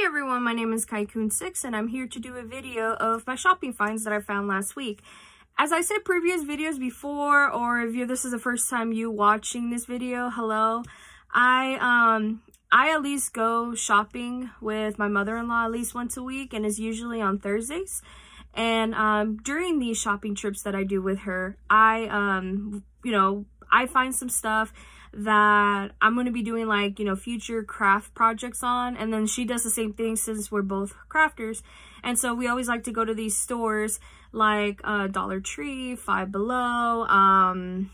Hey everyone, my name is Kaikun6 and I'm here to do a video of my shopping finds that I found last week. As I said previous videos before, or if you this is the first time you watching this video, hello. I um I at least go shopping with my mother-in-law at least once a week and it's usually on Thursdays. And um during these shopping trips that I do with her, I um you know, I find some stuff that I'm going to be doing like, you know, future craft projects on. And then she does the same thing since we're both crafters. And so we always like to go to these stores like uh, Dollar Tree, Five Below, um,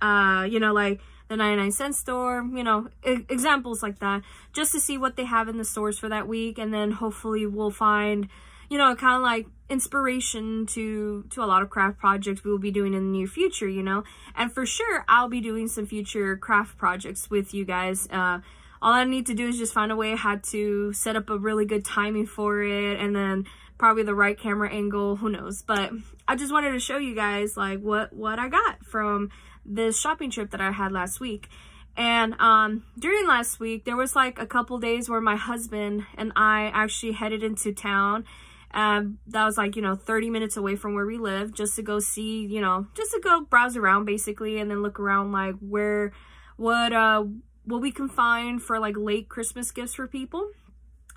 uh, you know, like the 99 cent store, you know, examples like that, just to see what they have in the stores for that week. And then hopefully we'll find you know, kind of like inspiration to to a lot of craft projects we will be doing in the near future, you know. And for sure, I'll be doing some future craft projects with you guys. Uh, all I need to do is just find a way how to set up a really good timing for it and then probably the right camera angle, who knows. But I just wanted to show you guys like what, what I got from this shopping trip that I had last week. And um, during last week, there was like a couple days where my husband and I actually headed into town um, that was like, you know, 30 minutes away from where we live just to go see, you know, just to go browse around basically and then look around like where, what, uh, what we can find for like late Christmas gifts for people,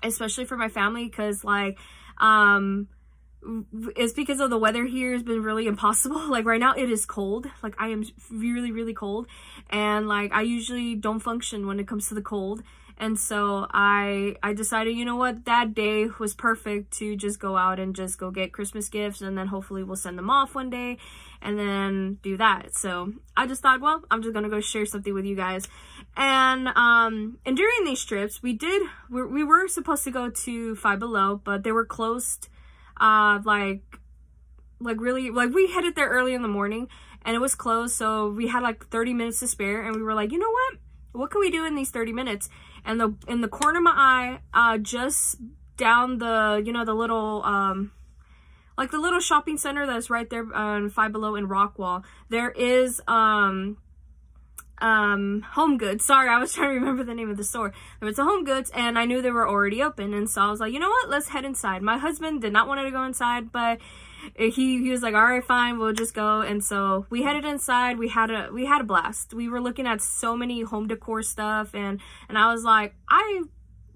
especially for my family because like, um, it's because of the weather here has been really impossible. Like right now it is cold. Like I am really, really cold. And like I usually don't function when it comes to the cold. And so I I decided, you know what, that day was perfect to just go out and just go get Christmas gifts and then hopefully we'll send them off one day and then do that. So I just thought, well, I'm just gonna go share something with you guys. And um and during these trips, we did we, we were supposed to go to Five Below, but they were closed uh like like really like we headed there early in the morning and it was closed so we had like 30 minutes to spare and we were like you know what what can we do in these 30 minutes? And the in the corner of my eye, uh, just down the, you know, the little, um, like the little shopping center that's right there on Five Below in Rockwall, there is, um, um, Home Goods. Sorry, I was trying to remember the name of the store. There was a Home Goods and I knew they were already open. And so I was like, you know what? Let's head inside. My husband did not want to go inside, but he he was like all right fine we'll just go and so we headed inside we had a we had a blast we were looking at so many home decor stuff and and i was like i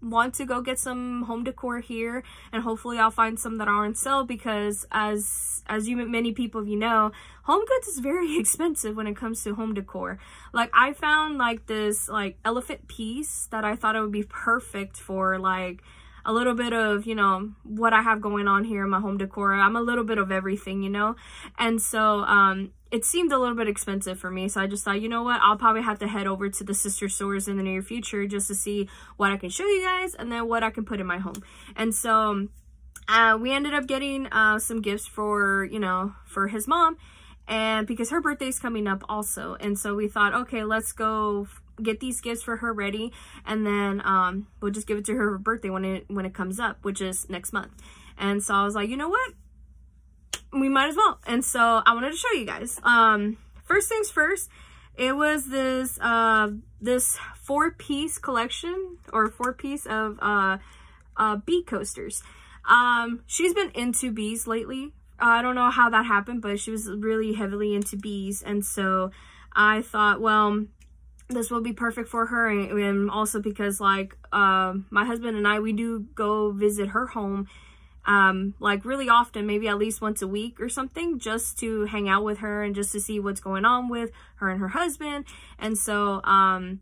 want to go get some home decor here and hopefully I'll find some that are on sale because as as you many people of you know home goods is very expensive when it comes to home decor like I found like this like elephant piece that I thought it would be perfect for like a little bit of, you know, what I have going on here in my home decor. I'm a little bit of everything, you know? And so, um, it seemed a little bit expensive for me. So I just thought, you know what? I'll probably have to head over to the sister stores in the near future just to see what I can show you guys and then what I can put in my home. And so, uh, we ended up getting, uh, some gifts for, you know, for his mom and because her birthday's coming up also and so we thought okay let's go get these gifts for her ready and then um, we'll just give it to her for birthday when it when it comes up which is next month and so i was like you know what we might as well. And so i wanted to show you guys. Um first things first it was this uh this four piece collection or four piece of uh uh bee coasters. Um she's been into bees lately. I don't know how that happened but she was really heavily into bees. And so i thought well this will be perfect for her. And also because like uh, my husband and I we do go visit her home um, like really often maybe at least once a week or something just to hang out with her and just to see what's going on with her and her husband. And so um,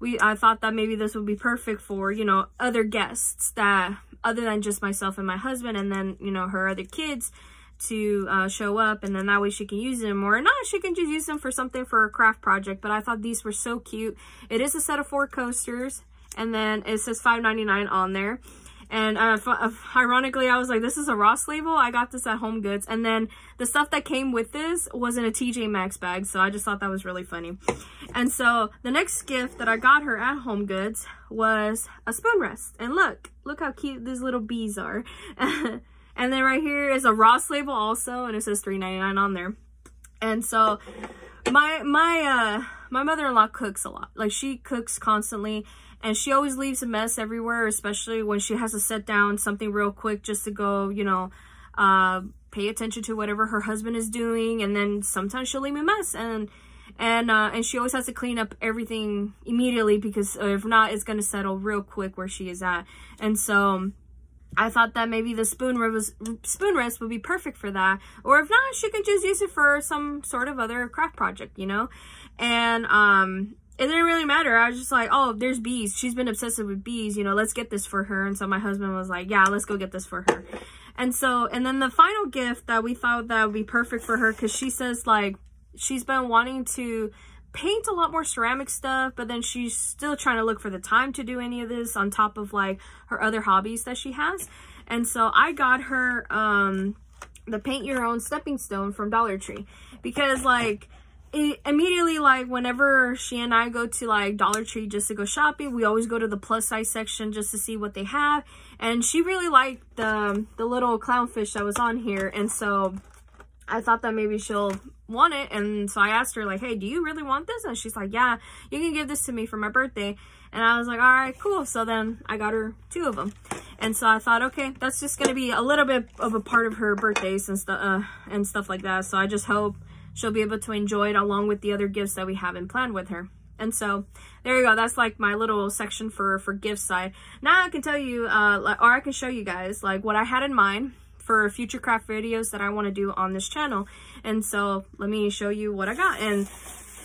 we I thought that maybe this would be perfect for you know other guests that other than just myself and my husband and then you know her other kids to uh, show up and then that way she can use them or not she can just use them for something for a craft project but I thought these were so cute. It is a set of four coasters and then it says $5.99 on there and uh, uh, ironically I was like this is a Ross label. I got this at Home Goods. And then the stuff that came with this was in a TJ Maxx bag so I just thought that was really funny. And so the next gift that I got her at Home Goods was a spoon rest. And look look how cute these little bees are. And then right here is a Ross label also, and it says $3.99 on there. And so my my uh my mother-in-law cooks a lot. Like she cooks constantly and she always leaves a mess everywhere, especially when she has to set down something real quick just to go, you know, uh, pay attention to whatever her husband is doing. And then sometimes she'll leave a mess and, and, uh, and she always has to clean up everything immediately because if not, it's going to settle real quick where she is at. And so, I thought that maybe the spoon was spoon rest would be perfect for that. Or if not, she could just use it for some sort of other craft project, you know? And um it didn't really matter. I was just like, oh, there's bees. She's been obsessive with bees, you know, let's get this for her. And so my husband was like, yeah, let's go get this for her. And so, and then the final gift that we thought that would be perfect for her, because she says like, she's been wanting to paint a lot more ceramic stuff, but then she's still trying to look for the time to do any of this on top of like her other hobbies that she has. And so I got her um, the paint your own stepping stone from Dollar Tree because like it, immediately like whenever she and I go to like Dollar Tree just to go shopping, we always go to the plus size section just to see what they have. And she really liked the, the little clownfish that was on here. And so I thought that maybe she'll want it. And so I asked her like, hey, do you really want this? And she's like, yeah, you can give this to me for my birthday. And I was like, all right, cool. So then I got her two of them. And so I thought, okay, that's just to be a little bit of a part of her birthdays and, stuff uh, and stuff like that. So I just hope she'll be able to enjoy it along with the other gifts that we have in plan with her. And so there you go. That's like my little section for, for gift side. Now I can tell you, uh, or I can show you guys like what I had in mind for future craft videos that I want to do on this channel. And so let me show you what I got. And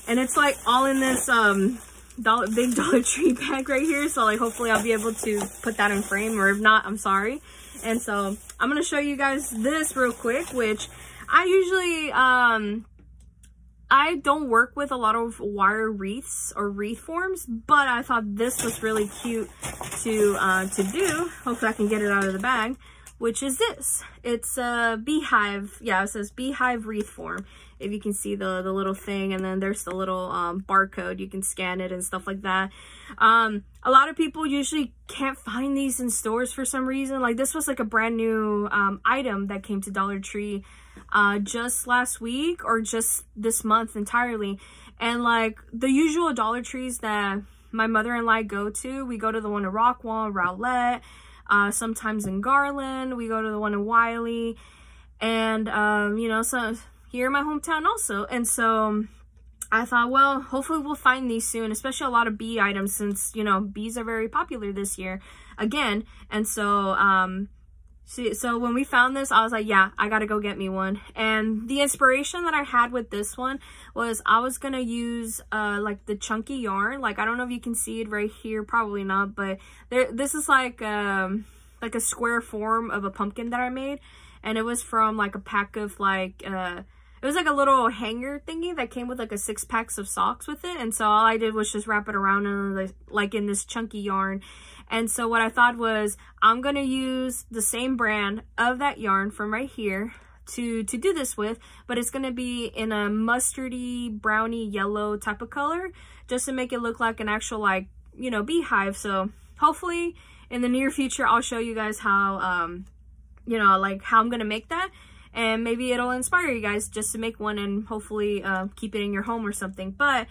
and it's like all in this um dollar big Dollar Tree bag right here. So like hopefully I'll be able to put that in frame or if not, I'm sorry. And so I'm going to show you guys this real quick, which I usually um I don't work with a lot of wire wreaths or wreath forms, but I thought this was really cute to uh, to do. Hopefully I can get it out of the bag which is this. It's a beehive. Yeah, it says beehive wreath form. If you can see the, the little thing, and then there's the little um, barcode. You can scan it and stuff like that. Um, a lot of people usually can't find these in stores for some reason. Like this was like a brand new um, item that came to Dollar Tree uh, just last week or just this month entirely. And like the usual Dollar Trees that my mother and I go to, we go to the one in Rockwall, Rowlett, uh, sometimes in Garland. We go to the one in Wylie And, um, you know, so here in my hometown also. And so I thought, well, hopefully we'll find these soon, especially a lot of bee items since, you know, bees are very popular this year again. And so, um, See, so when we found this, I was like, yeah, I gotta go get me one. And the inspiration that I had with this one was I was gonna use uh like the chunky yarn. Like I don't know if you can see it right here, probably not, but there this is like um like a square form of a pumpkin that I made. And it was from like a pack of like uh it was like a little hanger thingy that came with like a six packs of socks with it. And so all I did was just wrap it around in like in this chunky yarn and so what I thought was I'm going to use the same brand of that yarn from right here to, to do this with, but it's going to be in a mustardy, brownie, yellow type of color just to make it look like an actual like, you know, beehive. So hopefully in the near future, I'll show you guys how, um, you know, like how I'm to make that and maybe it'll inspire you guys just to make one and hopefully uh, keep it in your home or something. But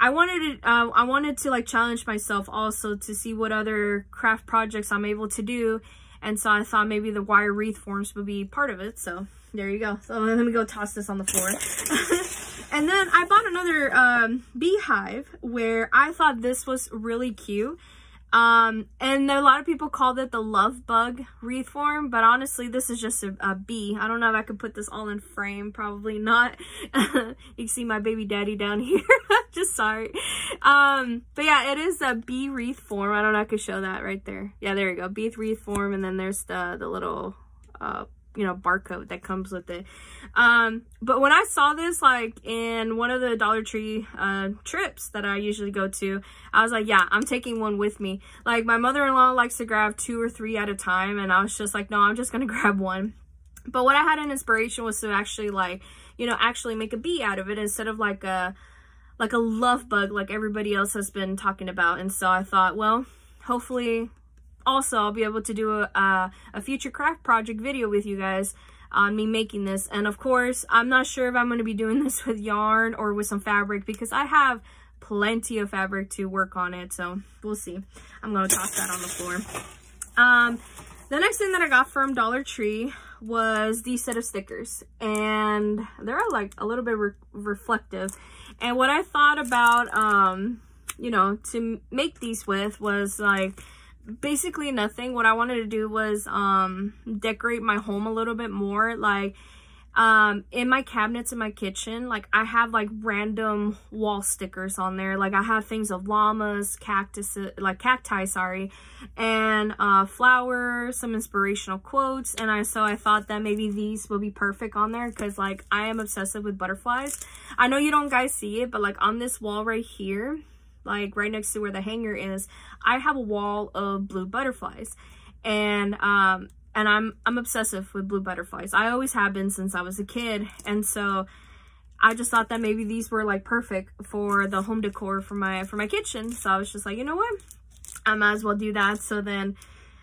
I wanted to, uh, I wanted to like challenge myself also to see what other craft projects I'm able to do. And so I thought maybe the wire wreath forms would be part of it. So there you go. So let me go toss this on the floor. and then I bought another um, beehive where I thought this was really cute. Um, and a lot of people called it the love bug wreath form, but honestly, this is just a, a bee. I don't know if I could put this all in frame, probably not. you see my baby daddy down here. just sorry. Um, but yeah, it is a bee wreath form. I don't know if I could show that right there. Yeah, there you go. Bee wreath form, and then there's the, the little, uh, you know, barcode that comes with it. Um, but when I saw this, like, in one of the Dollar Tree, uh, trips that I usually go to, I was like, yeah, I'm taking one with me. Like, my mother-in-law likes to grab two or three at a time, and I was just like, no, I'm just gonna grab one. But what I had an inspiration was to actually, like, you know, actually make a bee out of it instead of, like, a, like a love bug like everybody else has been talking about. And so I thought, well, hopefully also I'll be able to do a, a future craft project video with you guys on me making this. And of course, I'm not sure if I'm going to be doing this with yarn or with some fabric because I have plenty of fabric to work on it. So we'll see. I'm going to toss that on the floor. Um, the next thing that I got from Dollar Tree was these set of stickers. And they're like a little bit re reflective. And what I thought about, um, you know, to make these with was like basically nothing. What I wanted to do was um, decorate my home a little bit more. Like um in my cabinets in my kitchen like i have like random wall stickers on there like i have things of llamas cactus like cacti sorry and uh flowers some inspirational quotes and i so i thought that maybe these will be perfect on there because like i am obsessive with butterflies i know you don't guys see it but like on this wall right here like right next to where the hanger is i have a wall of blue butterflies and um and I'm I'm obsessive with blue butterflies. I always have been since I was a kid, and so I just thought that maybe these were like perfect for the home decor for my for my kitchen. So I was just like, you know what, I might as well do that. So then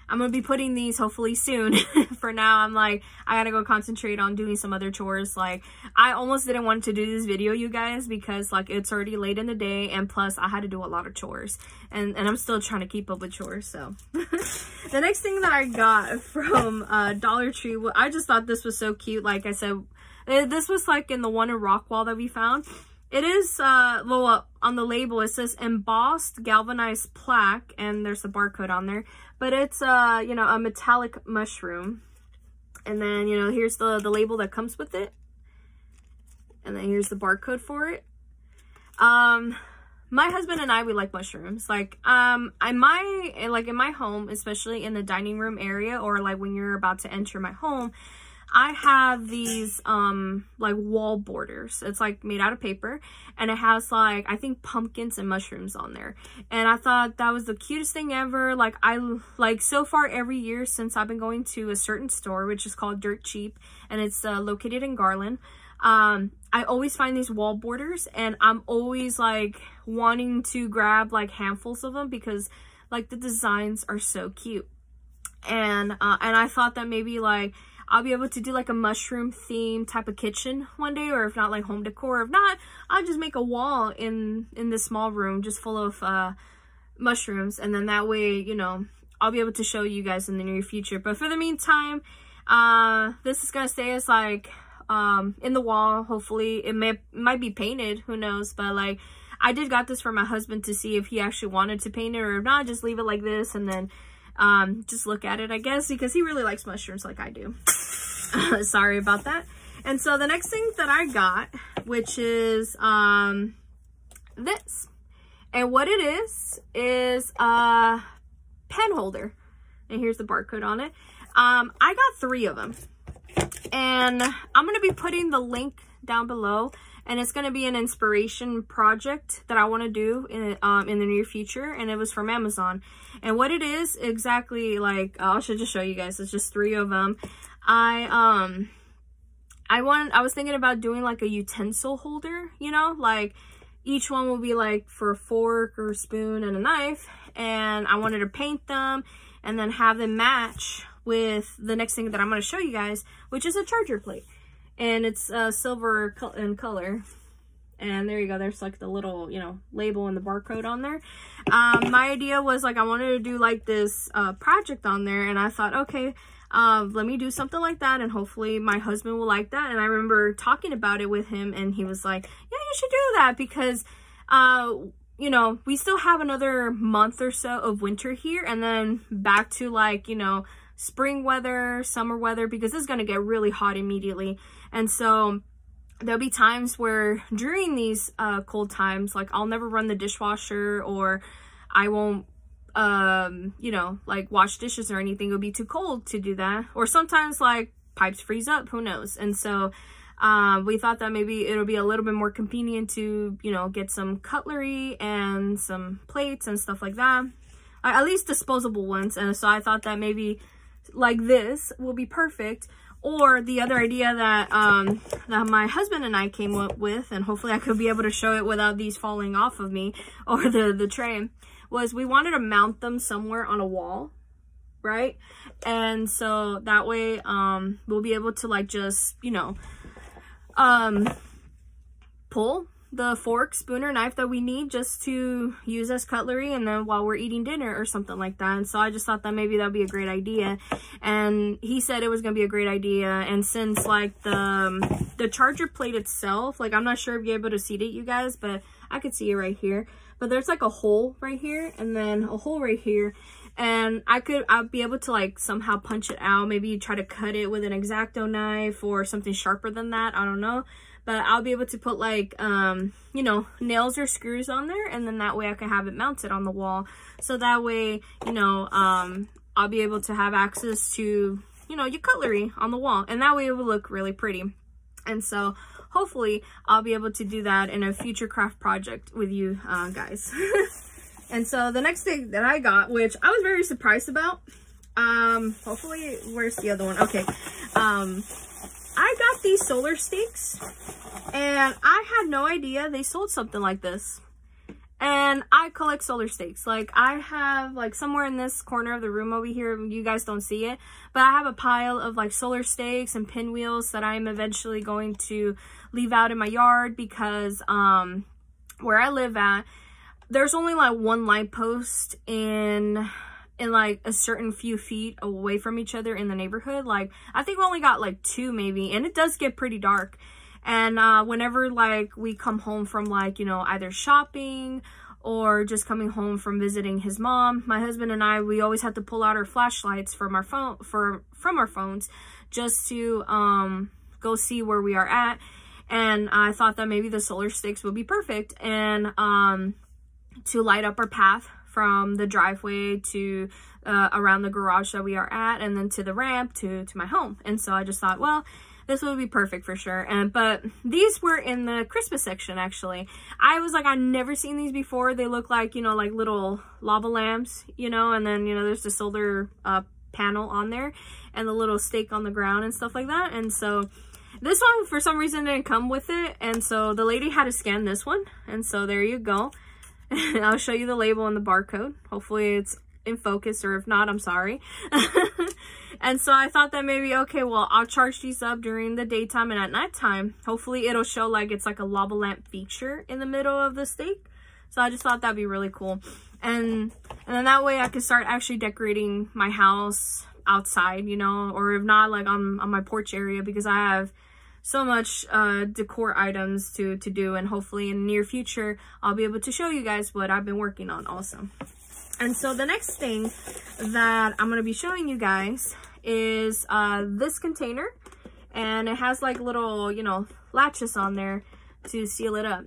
I'm going to be putting these hopefully soon. For now, I'm like, I got to go concentrate on doing some other chores. Like, I almost didn't want to do this video, you guys, because like it's already late in the day and plus I had to do a lot of chores. And, and I'm still trying to keep up with chores, so. the next thing that I got from uh, Dollar Tree, I just thought this was so cute. Like I said, eh, this was like in the one in Rockwall that we found. It is, uh, uh, on the label, it says embossed galvanized plaque, and there's a barcode on there. But it's, uh, you know, a metallic mushroom. And then, you know, here's the, the label that comes with it. And then here's the barcode for it. Um, my husband and I, we like mushrooms. Like, um, I my, like in my home, especially in the dining room area, or like when you're about to enter my home, I have these um like wall borders. It's like made out of paper and it has like I think pumpkins and mushrooms on there. And I thought that was the cutest thing ever. Like I like so far every year since I've been going to a certain store which is called Dirt Cheap and it's uh, located in Garland. Um I always find these wall borders and I'm always like wanting to grab like handfuls of them because like the designs are so cute. And uh and I thought that maybe like I'll be able to do like a mushroom theme type of kitchen one day or if not like home decor. If not, I'll just make a wall in, in this small room just full of uh, mushrooms and then that way, you know, I'll be able to show you guys in the near future. But for the meantime, uh, this is going to stay as like um, in the wall. Hopefully it may might be painted, who knows, but like I did got this for my husband to see if he actually wanted to paint it or not, just leave it like this and then um, just look at it, I guess, because he really likes mushrooms like I do. Sorry about that. And so the next thing that I got, which is um, this. And what it is, is a pen holder. And here's the barcode on it. Um, I got three of them. And I'm going to be putting the link down below and it's going to be an inspiration project that I want to do in um, in the near future and it was from Amazon. And what it is exactly like I should just show you guys it's just three of them I um I want I was thinking about doing like a utensil holder you know? Like each one will be like for a fork or a spoon and a knife and I wanted to paint them and then have them match with the next thing that I'm going to show you guys which is a charger plate and it's uh, silver in color. And there you go. There's like the little, you know, label and the barcode on there. Um, my idea was like I wanted to do like this uh, project on there. And I thought, okay, uh, let me do something like that. And hopefully my husband will like that. And I remember talking about it with him. And he was like, yeah, you should do that. Because, uh, you know, we still have another month or so of winter here. And then back to like, you know, spring weather, summer weather. Because it's going to get really hot immediately. And so there'll be times where during these uh, cold times, like I'll never run the dishwasher or I won't, um, you know, like wash dishes or anything. It'll be too cold to do that. Or sometimes like pipes freeze up, who knows? And so um, we thought that maybe it'll be a little bit more convenient to, you know, get some cutlery and some plates and stuff like that. at least disposable ones. And so I thought that maybe like this will be perfect or the other idea that, um, that my husband and I came up with, and hopefully I could be able to show it without these falling off of me or the, the tray, was we wanted to mount them somewhere on a wall, right? And so that way um, we'll be able to like just, you know, um, pull the fork, spoon, or knife that we need just to use as cutlery and then while we're eating dinner or something like that. And so I just thought that maybe that'd be a great idea. And he said it was gonna be a great idea. And since like the, um, the charger plate itself, like I'm not sure if you're able to see it you guys, but I could see it right here. But there's like a hole right here and then a hole right here and I could I'll be able to like somehow punch it out. Maybe try to cut it with an X-Acto knife or something sharper than that. I don't know. But I'll be able to put like um you know nails or screws on there and then that way I can have it mounted on the wall. So that way you know um I'll be able to have access to you know your cutlery on the wall. And that way it will look really pretty. And so hopefully I'll be able to do that in a future craft project with you uh, guys And so the next thing that I got, which I was very surprised about, um, hopefully, where's the other one? Okay. Um, I got these solar stakes and I had no idea they sold something like this. And I collect solar stakes. Like I have like somewhere in this corner of the room over here, you guys don't see it, but I have a pile of like solar stakes and pinwheels that I'm eventually going to leave out in my yard because um, where I live at, there's only like one light post in in like a certain few feet away from each other in the neighborhood. Like i think we only got like two maybe and it does get pretty dark. And uh whenever like we come home from like you know either shopping or just coming home from visiting his mom my husband and i we always have to pull out our flashlights from our phone for from our phones just to um go see where we are at. And i thought that maybe the solar sticks would be perfect. And um to light up our path from the driveway to uh, around the garage that we are at and then to the ramp to to my home. And so i just thought well this would be perfect for sure. And but these were in the christmas section actually. I was like i've never seen these before. They look like you know like little lava lamps you know and then you know there's the solar uh, panel on there and the little stake on the ground and stuff like that. And so this one for some reason didn't come with it. And so the lady had to scan this one. And so there you go I'll show you the label and the barcode. Hopefully it's in focus or if not, I'm sorry. and so I thought that maybe, okay, well, I'll charge these up during the daytime and at nighttime. Hopefully it'll show like it's like a lava lamp feature in the middle of the stake. So I just thought that'd be really cool. And, and then that way I could start actually decorating my house outside, you know, or if not like on, on my porch area because I have so much uh, decor items to, to do and hopefully in near future I'll be able to show you guys what I've been working on also. And so the next thing that I'm going to be showing you guys is uh, this container and it has like little, you know, latches on there to seal it up.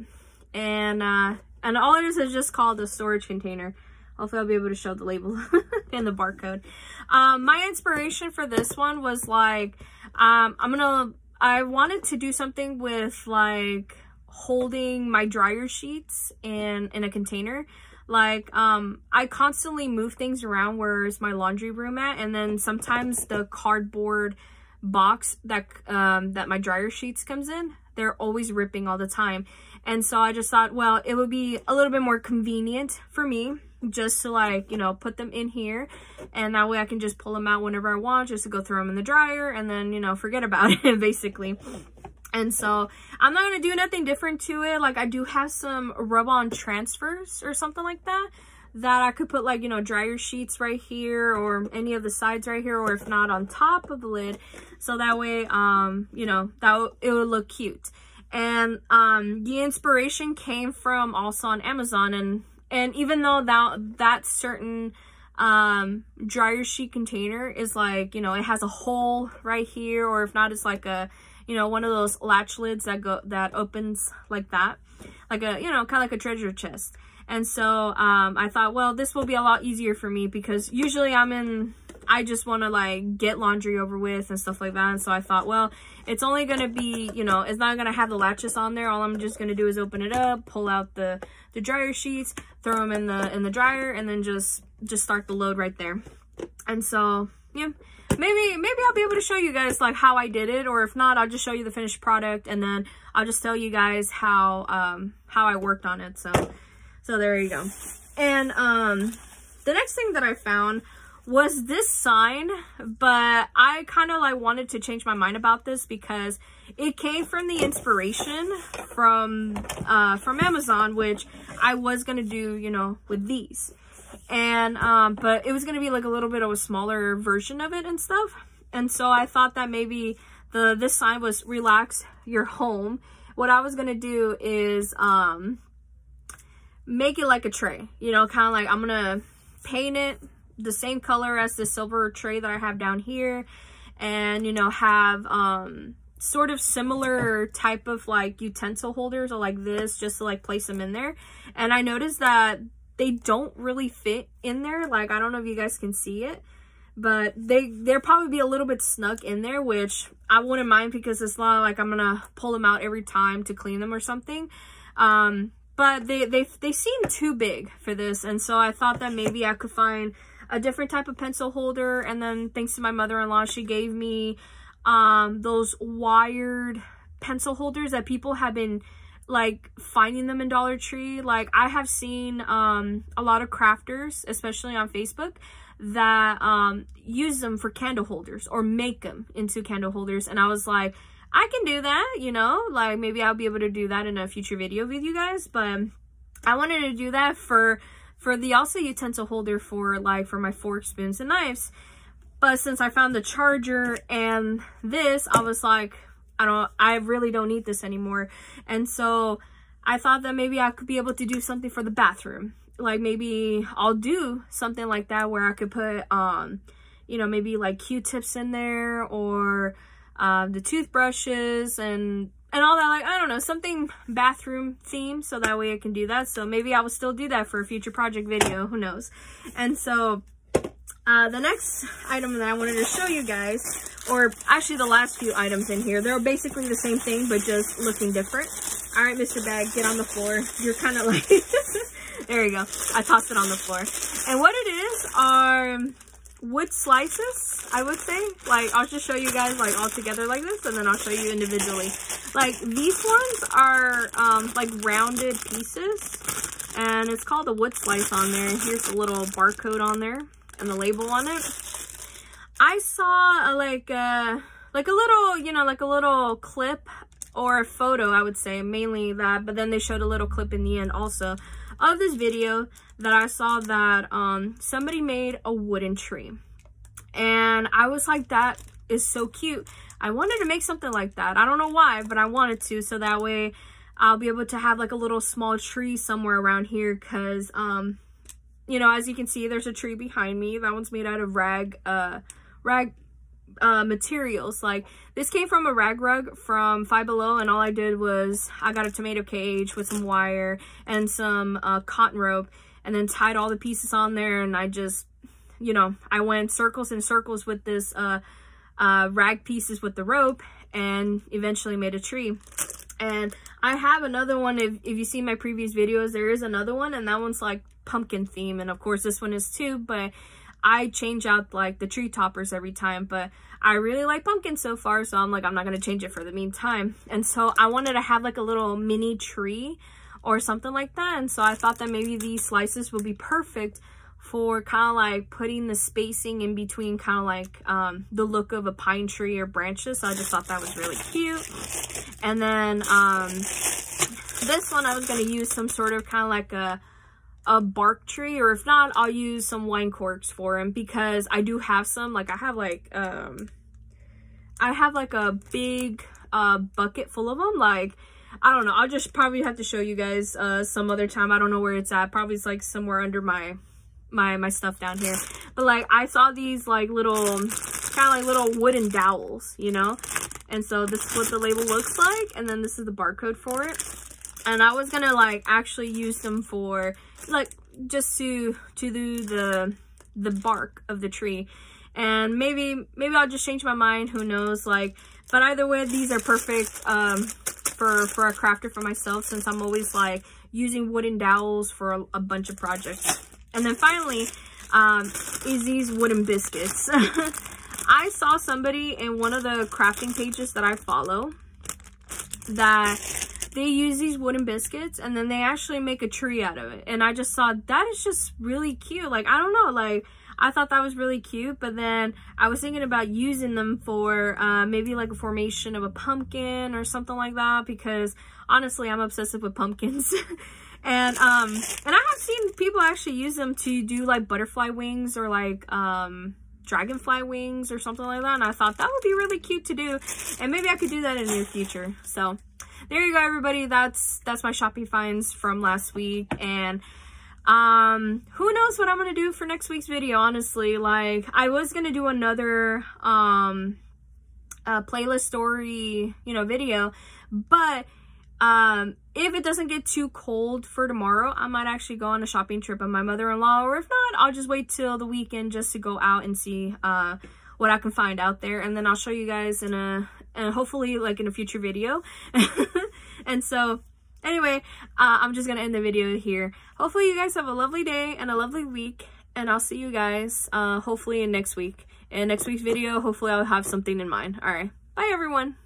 And, uh, and all it is is just called a storage container. Hopefully I'll be able to show the label and the barcode. Um, my inspiration for this one was like, um, I'm going to I wanted to do something with like holding my dryer sheets in in a container. Like um i constantly move things around where's my laundry room at and then sometimes the cardboard box that um that my dryer sheets comes in they're always ripping all the time. And so i just thought well it would be a little bit more convenient for me just to like, you know, put them in here. And that way I can just pull them out whenever I want, just to go throw them in the dryer and then, you know, forget about it basically. And so I'm not going to do nothing different to it. Like I do have some rub-on transfers or something like that that I could put like, you know, dryer sheets right here or any of the sides right here or if not on top of the lid. So that way, um, you know, that it would look cute. And um, the inspiration came from also on Amazon and and even though that that certain um dryer sheet container is like you know it has a hole right here or if not it's like a you know one of those latch lids that go that opens like that like a you know kind of like a treasure chest. And so um i thought well this will be a lot easier for me because usually i'm in I just want to like get laundry over with and stuff like that. And so I thought, well, it's only going to be, you know, it's not going to have the latches on there. All I'm just going to do is open it up, pull out the, the dryer sheets, throw them in the, in the dryer and then just, just start the load right there. And so, yeah, maybe, maybe I'll be able to show you guys like how I did it. Or if not, I'll just show you the finished product and then I'll just tell you guys how, um, how I worked on it. So, so there you go. And, um, the next thing that I found was this sign, but I kind of like wanted to change my mind about this because it came from the inspiration from uh, from Amazon, which I was gonna do, you know, with these, and um, but it was gonna be like a little bit of a smaller version of it and stuff, and so I thought that maybe the this sign was relax your home. What I was gonna do is um make it like a tray, you know, kind of like I'm gonna paint it the same color as the silver tray that I have down here and, you know, have um, sort of similar type of like utensil holders or like this just to like place them in there. And I noticed that they don't really fit in there. Like, I don't know if you guys can see it, but they, they'll probably be a little bit snug in there, which I wouldn't mind because it's not like I'm going to pull them out every time to clean them or something. Um, but they, they, they seem too big for this. And so I thought that maybe I could find a different type of pencil holder. And then thanks to my mother-in-law, she gave me um, those wired pencil holders that people have been like finding them in Dollar Tree. Like I have seen um, a lot of crafters, especially on Facebook, that um, use them for candle holders or make them into candle holders. And I was like, I can do that, you know, like maybe I'll be able to do that in a future video with you guys. But I wanted to do that for for the also utensil holder for like for my forks, spoons, and knives. But since I found the charger and this, I was like, I don't, I really don't need this anymore. And so I thought that maybe I could be able to do something for the bathroom. Like maybe I'll do something like that where I could put, um, you know, maybe like Q-tips in there or uh, the toothbrushes and and all that like i don't know something bathroom theme so that way i can do that so maybe i will still do that for a future project video who knows and so uh, the next item that I wanted to show you guys, or actually the last few items in here, they're basically the same thing, but just looking different. All right, Mr. Bag, get on the floor. You're kind of like, there you go. I tossed it on the floor. And what it is are wood slices, I would say. Like, I'll just show you guys, like, all together like this, and then I'll show you individually. Like, these ones are, um, like, rounded pieces, and it's called a wood slice on there. Here's a little barcode on there, and the label on it. I saw, a, like, uh, like a little, you know, like a little clip or a photo, I would say, mainly that, but then they showed a little clip in the end also of this video that I saw that um, somebody made a wooden tree. And I was like, that is so cute. I wanted to make something like that. I don't know why, but I wanted to. So that way I'll be able to have like a little small tree somewhere around here. Because, um, you know, as you can see, there's a tree behind me. That one's made out of rag, uh, rag uh, materials. Like this came from a rag rug from Five Below and all I did was I got a tomato cage with some wire and some uh, cotton rope and then tied all the pieces on there and I just, you know, I went circles and circles with this uh, uh, rag pieces with the rope and eventually made a tree. And I have another one, if, if you see my previous videos, there is another one and that one's like pumpkin theme and of course this one is too, but I change out like the tree toppers every time, but I really like pumpkin so far, so I'm like, I'm not going to change it for the meantime. And so I wanted to have like a little mini tree or something like that. And so I thought that maybe these slices would be perfect for kind of like putting the spacing in between kind of like um, the look of a pine tree or branches. So I just thought that was really cute. And then um, this one I was going to use some sort of kind of like a a bark tree or if not I'll use some wine corks for him because I do have some. Like I have like um I have like a big uh bucket full of them like I don't know. I'll just probably have to show you guys uh some other time. I don't know where it's at. Probably it's like somewhere under my my my stuff down here. But like I saw these like little kind of like little wooden dowels you know? And so this is what the label looks like and then this is the barcode for it. And I was gonna like actually use them for like just to to do the the bark of the tree. And maybe maybe I'll just change my mind who knows like but either way these are perfect um for for a crafter for myself since I'm always like using wooden dowels for a, a bunch of projects. And then finally um is these wooden biscuits. I saw somebody in one of the crafting pages that I follow that they use these wooden biscuits and then they actually make a tree out of it. And I just thought that is just really cute. Like, I don't know, like, I thought that was really cute, but then I was thinking about using them for uh, maybe like a formation of a pumpkin or something like that because honestly, I'm obsessive with pumpkins. and um and I have seen people actually use them to do like butterfly wings or like um dragonfly wings or something like that and I thought that would be really cute to do and maybe I could do that in the near future. So there you go everybody. That's that's my shopping finds from last week and um who knows what i'm gonna do for next week's video honestly. Like i was gonna do another um uh, playlist story you know video but um if it doesn't get too cold for tomorrow i might actually go on a shopping trip with my mother-in-law or if not i'll just wait till the weekend just to go out and see uh what i can find out there and then i'll show you guys in a and hopefully like in a future video and so Anyway, uh, I'm just going to end the video here. Hopefully you guys have a lovely day and a lovely week. And I'll see you guys uh, hopefully in next week. In next week's video, hopefully I'll have something in mind. Alright, bye everyone.